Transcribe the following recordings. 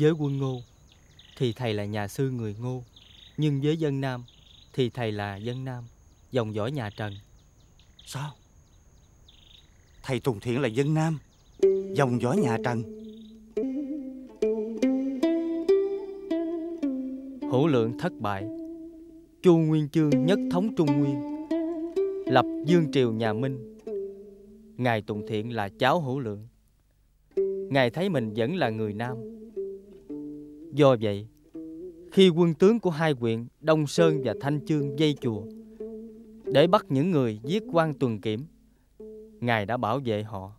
Với quân Ngô thì thầy là nhà sư người Ngô, nhưng với dân Nam thì thầy là dân Nam, dòng dõi nhà Trần. Sao? Thầy Tùng Thiện là dân Nam, dòng dõi nhà Trần. Hữu lượng thất bại, Chu Nguyên Chương nhất thống Trung Nguyên, lập Dương Triều nhà Minh. Ngài Tùng Thiện là cháu Hữu lượng. Ngài thấy mình vẫn là người Nam Do vậy, khi quân tướng của hai huyện Đông Sơn và Thanh Chương dây chùa để bắt những người giết quan tuần kiểm, Ngài đã bảo vệ họ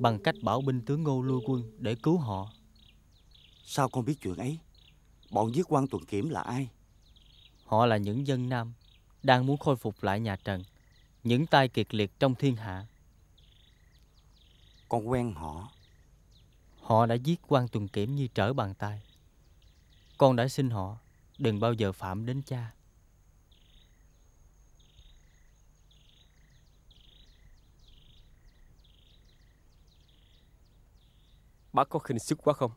bằng cách bảo binh tướng Ngô lui quân để cứu họ. Sao con biết chuyện ấy? Bọn giết quan tuần kiểm là ai? Họ là những dân Nam đang muốn khôi phục lại nhà Trần, những tay kiệt liệt trong thiên hạ. Con quen họ. Họ đã giết quan tuần kiểm như trở bàn tay. Con đã xin họ đừng bao giờ phạm đến cha. Bác có khinh sức quá không?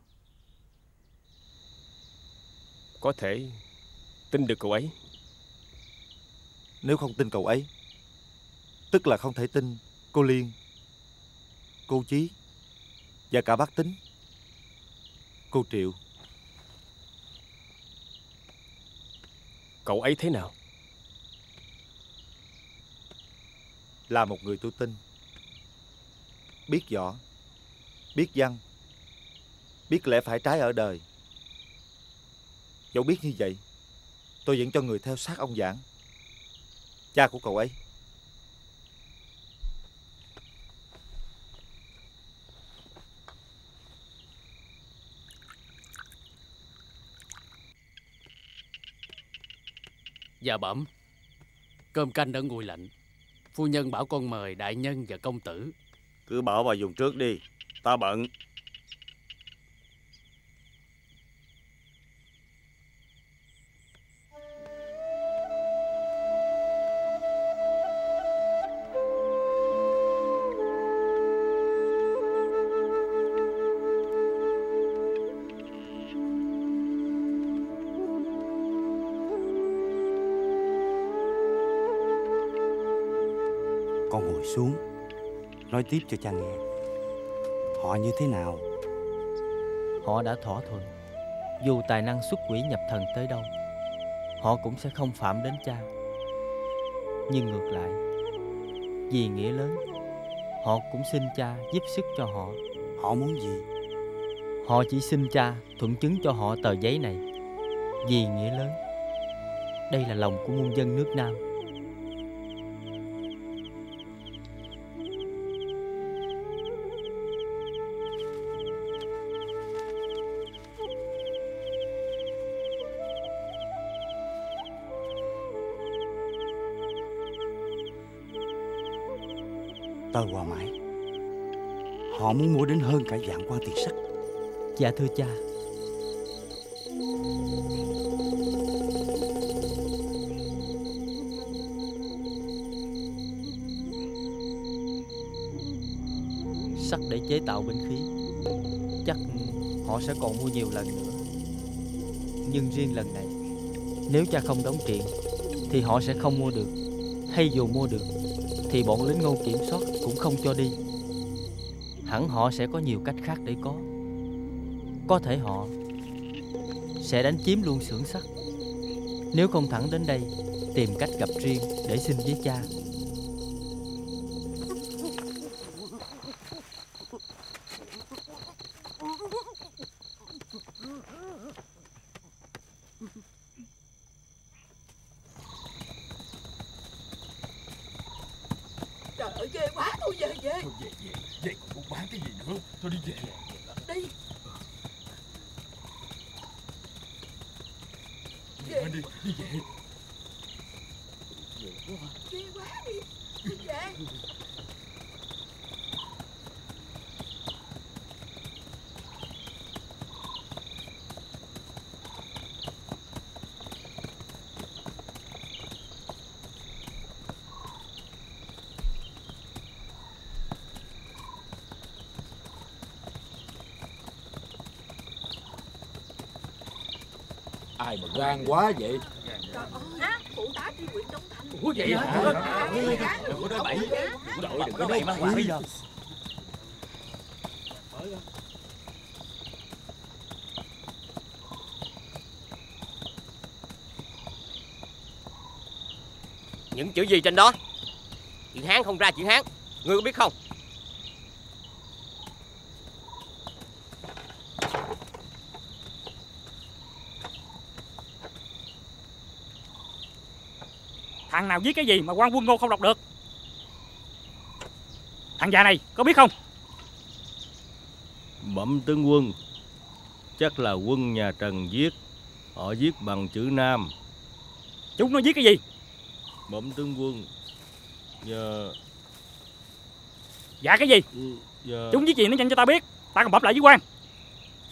Có thể tin được cậu ấy. Nếu không tin cậu ấy, tức là không thể tin cô Liên, cô Chí và cả bác Tính, cô Triệu. Cậu ấy thế nào? Là một người tôi tin. Biết võ Biết văn, Biết lẽ phải trái ở đời. Dẫu biết như vậy, Tôi vẫn cho người theo sát ông Giảng. Cha của cậu ấy. Dạ bẩm. Cơm canh đã nguội lạnh. Phu nhân bảo con mời đại nhân và công tử. Cứ bảo bà dùng trước đi. Ta bận. Nói tiếp cho cha nghe. Họ như thế nào? Họ đã thỏa thuận. Dù tài năng xuất quỷ nhập thần tới đâu Họ cũng sẽ không phạm đến cha. Nhưng ngược lại Vì nghĩa lớn Họ cũng xin cha giúp sức cho họ. Họ muốn gì? Họ chỉ xin cha thuận chứng cho họ tờ giấy này. Vì nghĩa lớn Đây là lòng của muôn dân nước Nam Tờ hòa mãi. Họ muốn mua đến hơn cả dạng quan tiền sắc Dạ thưa cha. Sắt để chế tạo binh khí. Chắc họ sẽ còn mua nhiều lần nữa. Nhưng riêng lần này, Nếu cha không đóng triện Thì họ sẽ không mua được, Hay dù mua được. Thì bọn lính ngô kiểm soát cũng không cho đi. Hẳn họ sẽ có nhiều cách khác để có. Có thể họ Sẽ đánh chiếm luôn xưởng sắt. Nếu không thẳng đến đây, Tìm cách gặp riêng để xin với cha Trời ơi ghê quá thôi về về Thôi về về Vậy còn muốn bán cái gì nữa Thôi đi về Đi Đi đi Đi về ghê quá đi Đi về Ai mà gan quá vậy? Phụ tá tri huyện Đông Ủa vậy hả Đừng có nói bậy. Đội đừng có nói bậy. Bây giờ Những chữ gì trên đó? Chữ Hán không ra chữ Hán. Ngươi có biết không? Thằng nào viết cái gì mà quan quân ngô không đọc được? Thằng già này có biết không? Bẩm tướng quân Chắc là quân nhà Trần viết Họ viết bằng chữ Nam. Chúng nó viết cái gì? Bẩm tướng quân Nhờ Dạ cái gì? Giờ... Chúng viết gì nó nhanh cho tao biết. Tao còn bẩm lại với quan.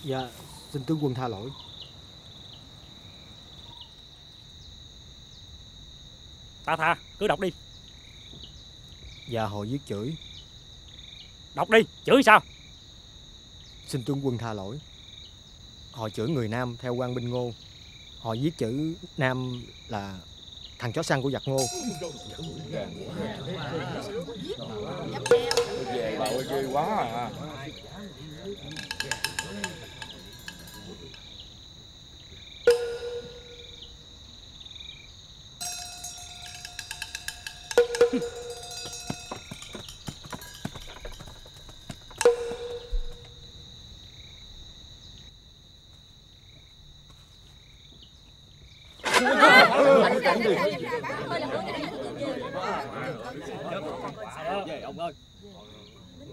Dạ xin tướng quân tha lỗi Tao tha cứ đọc đi. Dạ họ viết chửi. Đọc đi chửi sao? Xin tướng quân tha lỗi. Họ chửi người Nam theo quan binh ngô. Họ viết chữ Nam là thằng chó săn của giặc ngô. Về bà ơi ghê quá à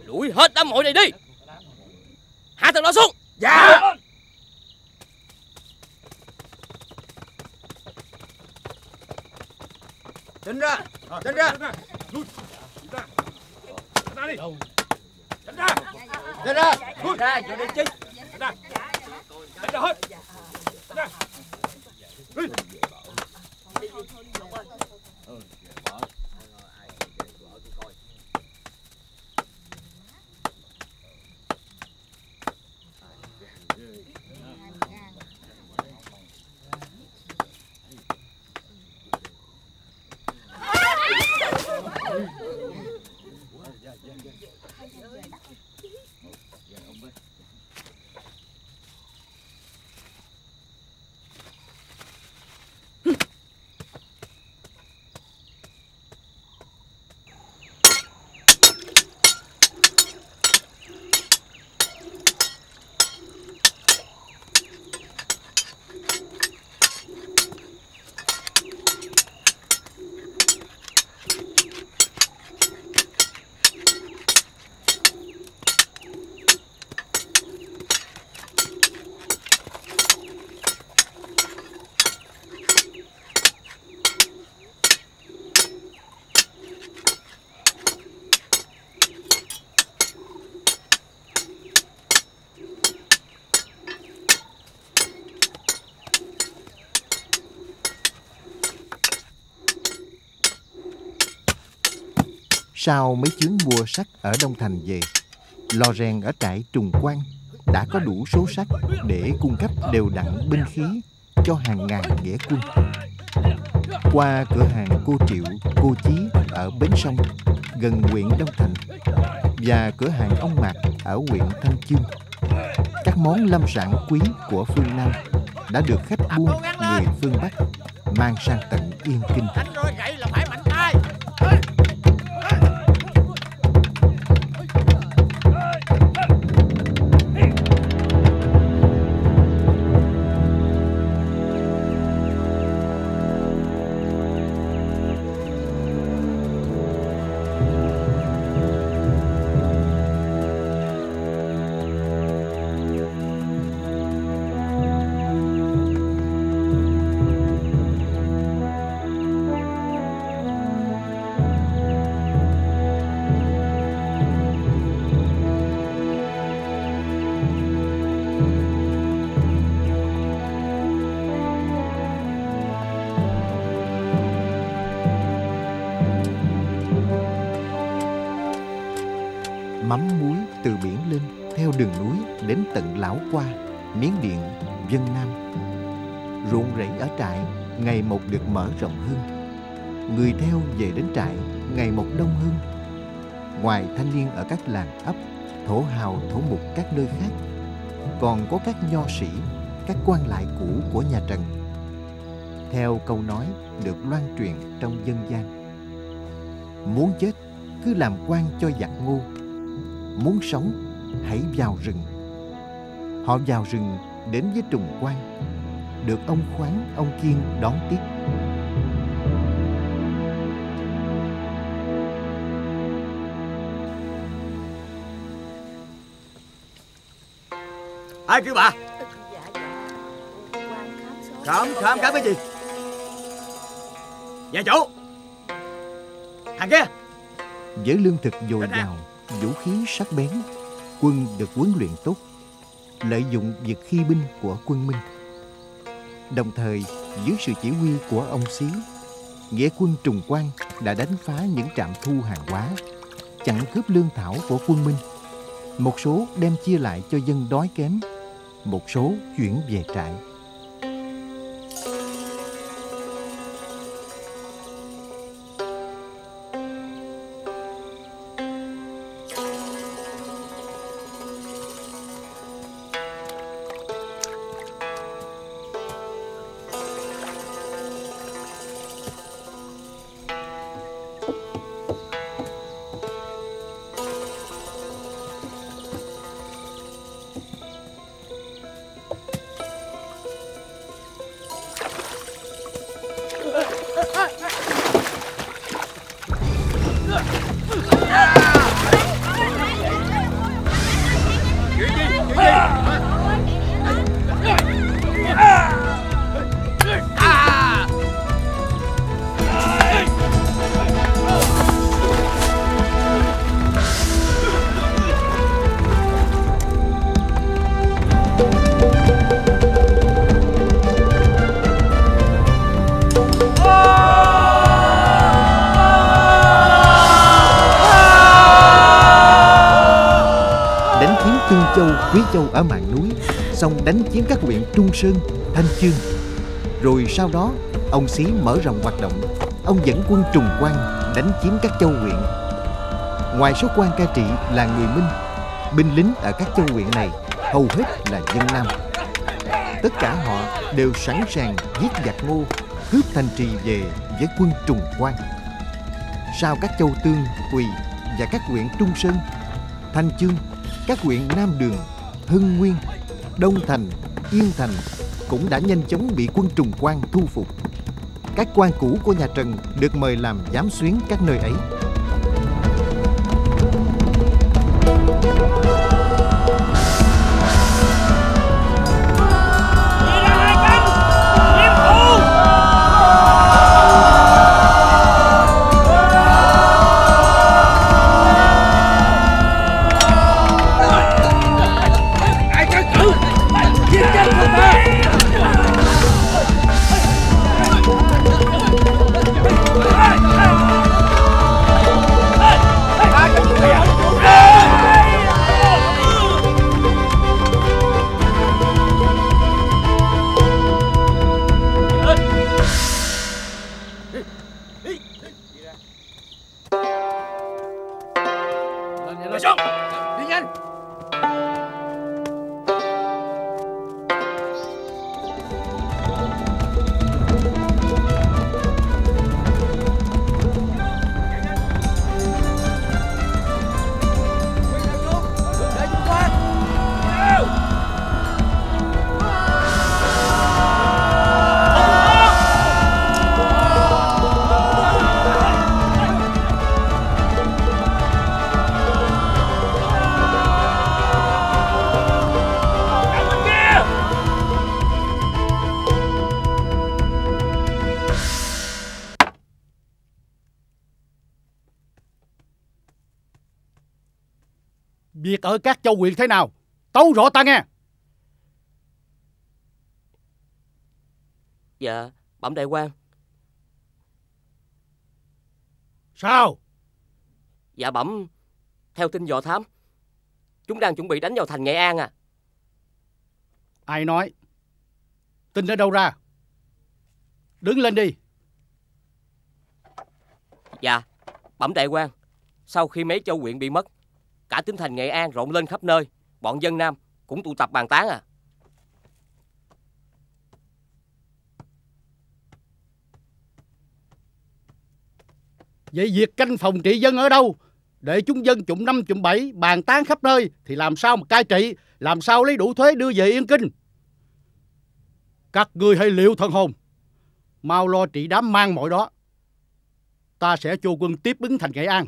Đuổi hết đám hội này đi Hạ thằng đó xuống Dạ Tránh ra Tránh ra Ra đi Tránh ra Tránh ra Tránh ra Vô đây chi Tránh ra Tránh ra hết Tránh ra Sau mấy chuyến mua sắt ở Đông Thành về, lò rèn ở trại Trùng Quang đã có đủ số sắt để cung cấp đều đặn binh khí cho hàng ngàn nghĩa quân. Qua cửa hàng cô Triệu, cô Chí ở Bến Sông, gần huyện Đông Thành và cửa hàng ông Mạc ở huyện Thanh Chương, các món lâm sản quý của phương Nam đã được khách buôn người phương Bắc mang sang tận Yên Kinh. Mắm muối từ biển lên theo đường núi đến tận Lão Qua, Miến Điện, Vân Nam. Ruộng rẫy ở trại ngày một được mở rộng hơn. Người theo về đến trại ngày một đông hơn. Ngoài thanh niên ở các làng ấp, thổ hào thổ mục các nơi khác, còn có các nho sĩ, các quan lại cũ của nhà Trần. Theo câu nói được loan truyền trong dân gian. Muốn chết cứ làm quan cho giặc ngu muốn sống hãy vào rừng. Họ vào rừng đến với trùng quan được ông khoáng ông kiên đón tiếp. Ai kêu bà? Khám Khám khám cái gì? Dạ chủ. Thằng kia. Với lương thực dồi dào vũ khí sắc bén, quân được huấn luyện tốt, lợi dụng việc khi binh của quân minh. Đồng thời, dưới sự chỉ huy của ông xí, nghĩa quân trùng quan đã đánh phá những trạm thu hàng hóa, chặn cướp lương thảo của quân minh. Một số đem chia lại cho dân đói kém, một số chuyển về trại. Đánh chiếm các huyện Trung Sơn, Thanh Chương. Rồi sau đó, ông Xí mở rộng hoạt động. Ông dẫn quân trùng quan đánh chiếm các châu huyện. Ngoài số quan cai trị là người Minh, binh lính ở các châu huyện này hầu hết là dân Nam. Tất cả họ đều sẵn sàng giết giặc ngô, cướp thành trì về với quân trùng quan. Sau các châu Tương, Quỳ và các huyện Trung Sơn, Thanh Chương, các huyện Nam Đường, Hưng Nguyên, Đông Thành, Yên Thành cũng đã nhanh chóng bị quân trùng quan thu phục. Các quan cũ của nhà Trần được mời làm giám xuyến các nơi ấy. Ở các châu huyện thế nào? Tấu rõ ta nghe. Dạ bẩm đại quan. Sao? Dạ bẩm Theo tin dò thám Chúng đang chuẩn bị đánh vào thành Nghệ An à. Ai nói? Tin ở đâu ra? Đứng lên đi. Dạ bẩm đại quan Sau khi mấy châu huyện bị mất Cả tỉnh thành, Nghệ An rộn lên khắp nơi. Bọn dân Nam cũng tụ tập bàn tán à. Vậy việc canh phòng trị dân ở đâu? Để chúng dân chụm năm, chụm bảy, Bàn tán khắp nơi, Thì làm sao mà cai trị? Làm sao lấy đủ thuế đưa về Yên Kinh? Các ngươi hãy liệu thân hồn. Mau lo trị đám mang mọi đó. Ta sẽ cho quân tiếp ứng thành Nghệ An.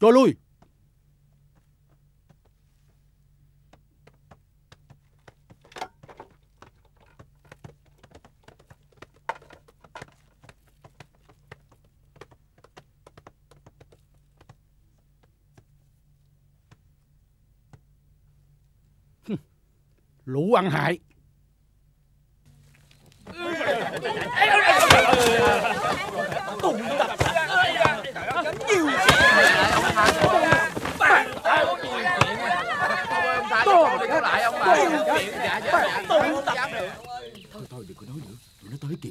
Cho lui. Lũ ăn hại. Thôi thôi đừng có nói nữa. Tụi nó tới kìa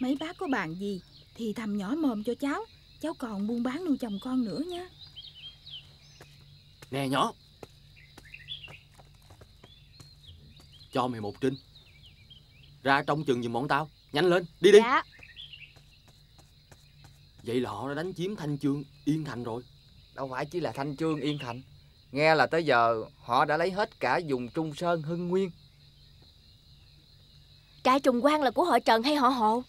Mấy bác có bàn gì Thì thầm nhỏ mồm cho cháu. Cháu còn buôn bán nuôi chồng con nữa nha. Nè nhỏ. Cho mày một trinh Ra trong chừng giùm bọn tao. Nhanh lên đi đi. Dạ. Vậy là họ đã đánh chiếm Thanh Chương Yên Thành rồi. Đâu phải chỉ là Thanh Trương Yên Thành. Nghe là tới giờ họ đã lấy hết cả vùng Trung Sơn Hưng Nguyên. Trại trùng quan là của họ Trần hay họ Hồ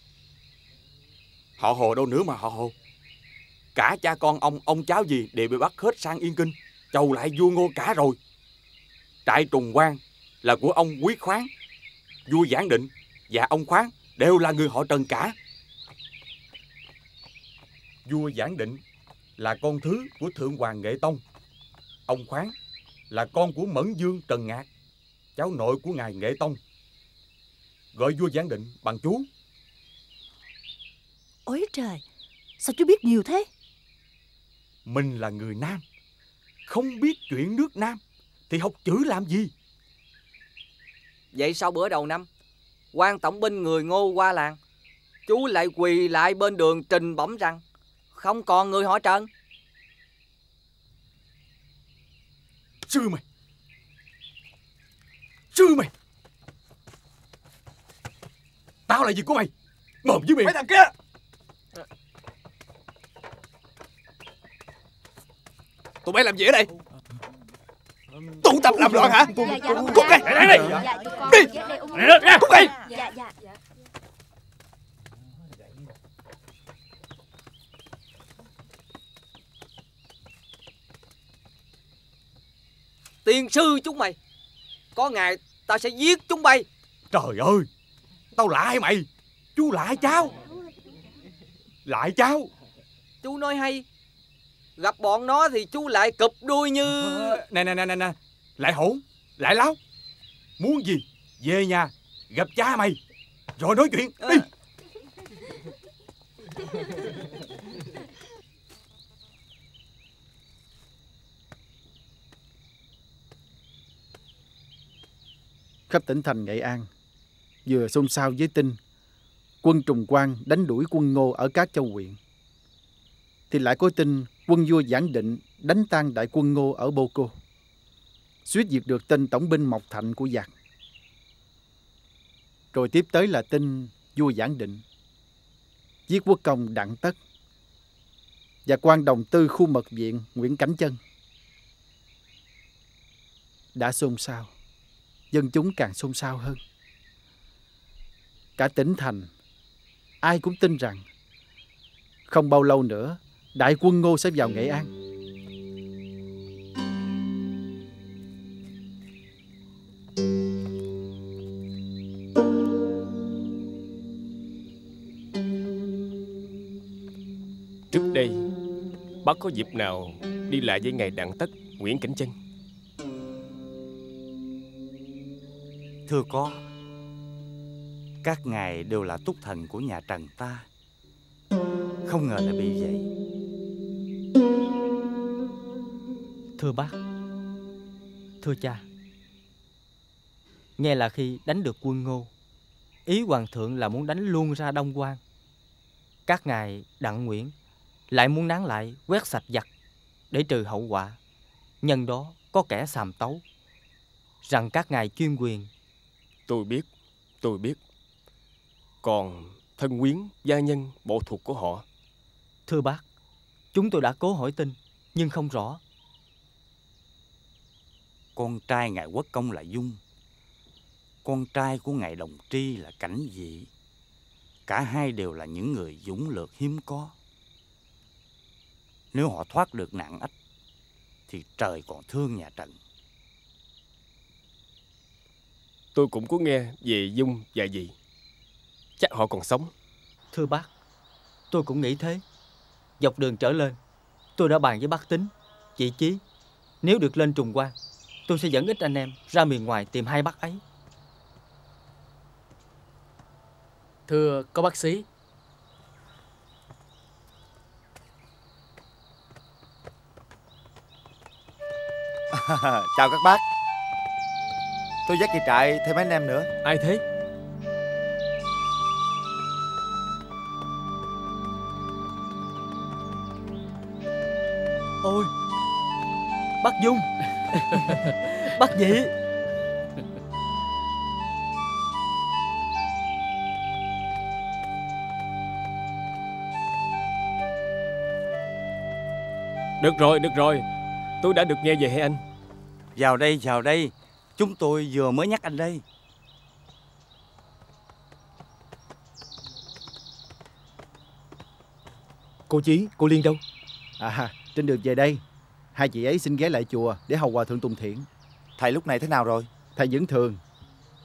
Họ hồ đâu nữa mà họ hồ Cả cha con ông, ông cháu gì đều bị bắt hết sang Yên Kinh Chầu lại vua ngô cả rồi Trại trùng quan là của ông Quý Khoáng Vua Giảng Định và ông Khoáng đều là người họ Trần cả. Vua Giảng Định là con thứ của Thượng Hoàng Nghệ Tông. Ông Khoáng là con của Mẫn Dương Trần Ngạc, cháu nội của ngài Nghệ Tông. Gọi vua Giảng Định bằng chú. Ôi trời, sao chú biết nhiều thế? Mình là người Nam, không biết chuyện nước Nam thì học chữ làm gì? Vậy sau bữa đầu năm, quan tổng binh người ngô qua làng, chú lại quỳ lại bên đường trình bẩm rằng không còn người họ Trần. Sư mày! Sư mày! Tao là gì của mày? Mồm với miệng! Mấy thằng kia! Tụi bay làm gì ở đây? Tụ tập làm loạn hả? Dạ, dạ, Cút đây! Dạ, Đây! con Đi! ghét đây, nè, Cút đây! Dạ. Tiên sư chúng mày, có ngày ta sẽ giết chúng bay. Trời ơi! Tao lại mày! Chú lại cháu! Lại cháu! Chú nói hay, gặp bọn nó thì chú lại cụp đuôi như... Nè nè nè nè nè! Lại hỗn! Lại láo! Muốn gì? Về nhà, gặp cha mày! Rồi nói chuyện! Đi! khắp tỉnh thành Nghệ An vừa xôn xao với tin quân Trùng Quang đánh đuổi quân Ngô ở các châu huyện thì lại có tin quân vua Giảng Định đánh tan đại quân Ngô ở Bô Cô. Suýt diệt được tên tổng binh Mộc Thạnh của giặc. Rồi tiếp tới là tin vua Giảng Định. Giết quốc công Đặng Tất và quan đồng tư khu mật viện Nguyễn Cảnh Chân. Đã xôn xao dân chúng càng xôn xao hơn. Cả tỉnh thành, ai cũng tin rằng không bao lâu nữa đại quân Ngô sẽ vào Nghệ An. Trước đây Bác có dịp nào đi lại với ngài Đặng Tất Nguyễn Cảnh Chân? Thưa có. Các ngài đều là túc thần của nhà Trần ta. Không ngờ lại bị vậy Thưa bác. Thưa cha Nghe là khi đánh được quân ngô Ý hoàng thượng là muốn đánh luôn ra Đông quan Các ngài Đặng Nguyễn Lại muốn nán lại quét sạch giặc Để trừ hậu quả. Nhân đó có kẻ xàm tấu Rằng các ngài chuyên quyền. Tôi biết Tôi biết. Còn thân quyến gia nhân bộ thuộc của họ. Thưa bác Chúng tôi đã cố hỏi tin Nhưng không rõ Con trai ngài quốc công là Dung. Con trai của ngài Đồng Tri là Cảnh Dị. Cả hai đều là những người dũng lược hiếm có. Nếu họ thoát được nạn ách Thì trời còn thương nhà Trần. Tôi cũng có nghe về Dung và dì Chắc họ còn sống. Thưa bác Tôi cũng nghĩ thế. Dọc đường trở lên Tôi đã bàn với bác tính Chị Chí Nếu được lên trùng quan Tôi sẽ dẫn ít anh em ra miền ngoài tìm hai bác ấy. Thưa có bác sĩ. Chào các bác. Tôi dắt về trại thêm mấy anh em nữa. Ai thế? Ôi Bác Dung Bác Nhị. Được rồi, được rồi. Tôi đã được nghe về hai anh? Vào đây, vào đây. Chúng tôi vừa mới nhắc anh đây. Cô Chí, cô Liên đâu? À, trên đường về đây Hai chị ấy xin ghé lại chùa để hầu hòa thượng Tùng Thiện Thầy lúc này thế nào rồi? Thầy vẫn thường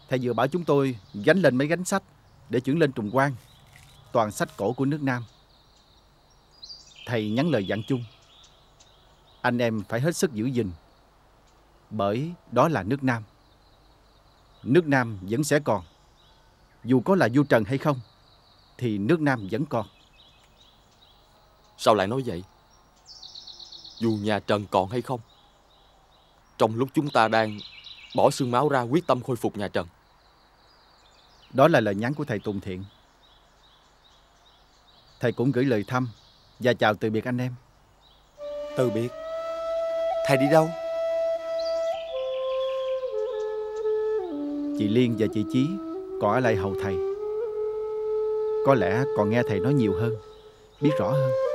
Thầy vừa bảo chúng tôi gánh lên mấy gánh sách để chuyển lên trùng quan toàn sách cổ của nước Nam. Thầy nhắn lời dặn chung. Anh em phải hết sức giữ gìn. Bởi đó là nước Nam. Nước Nam vẫn sẽ còn. Dù có là vua Trần hay không, thì nước Nam vẫn còn. Sao lại nói vậy? Dù nhà Trần còn hay không? Trong lúc chúng ta đang bỏ xương máu ra quyết tâm khôi phục nhà Trần. Đó là lời nhắn của thầy Tùng Thiện. Thầy cũng gửi lời thăm và chào từ biệt anh em. Từ biệt? Thầy đi đâu? Chị Liên và chị Chí còn ở lại hầu thầy. Có lẽ còn nghe thầy nói nhiều hơn, biết rõ hơn.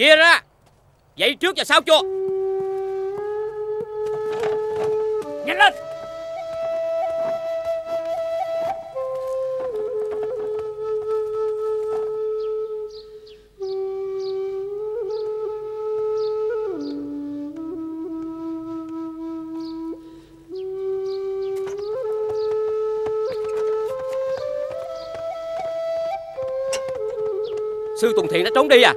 Chia ra. Dậy trước và sau cho, Nhanh lên. Sư Tùng Thiện đã trốn đi à?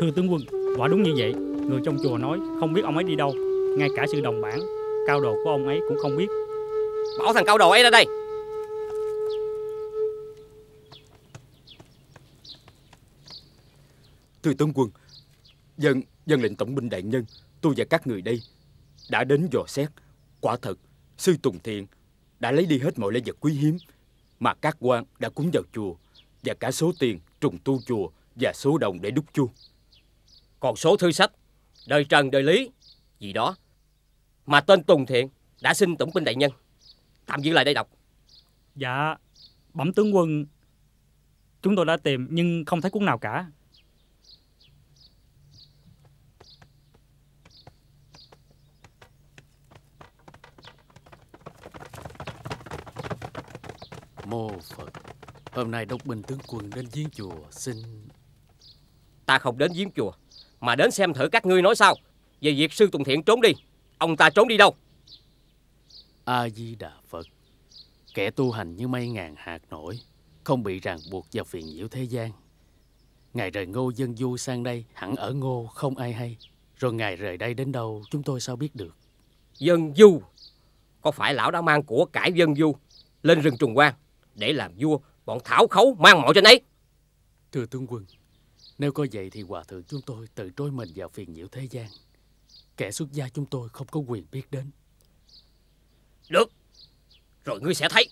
Thưa tướng quân, quả đúng như vậy. Người trong chùa nói không biết ông ấy đi đâu. Ngay cả sự đồng bản, cao đồ của ông ấy cũng không biết. Bảo thằng cao đồ ấy ra đây Thưa tướng quân, dân dân lệnh tổng binh đại nhân, tôi và các người đây đã đến dò xét. Quả thật, sư Tùng Thiện đã lấy đi hết mọi lễ vật quý hiếm mà các quan đã cúng vào chùa và cả số tiền trùng tu chùa và số đồng để đúc chuông. Còn số thư sách Đời Trần đời Lý Gì đó. Mà tên Tùng Thiện đã xin tổng binh đại nhân. Tạm giữ lại đây đọc. Dạ, bẩm tướng quân, chúng tôi đã tìm nhưng không thấy cuốn nào cả. Mô Phật, hôm nay đốc binh tướng quân đến giếng chùa xin... Ta không đến giếng chùa Mà đến xem thử các ngươi nói sao Về việc sư Tùng Thiện trốn đi Ông ta trốn đi đâu A-di-đà Phật, kẻ tu hành như mây ngàn hạt nổi, không bị ràng buộc vào phiền nhiễu thế gian. Ngài rời ngô dân du sang đây hẳn ở ngô không ai hay. Rồi ngài rời đây đến đâu chúng tôi sao biết được. Dân du Có phải lão đã mang của cải dân du Lên rừng trùng quan Để làm vua bọn thảo khấu mang mọi trên ấy Thưa tướng quân, nếu có vậy thì hòa thượng chúng tôi tự trôi mình vào phiền nhiễu thế gian. Kẻ xuất gia chúng tôi không có quyền biết đến. Được Rồi ngươi sẽ thấy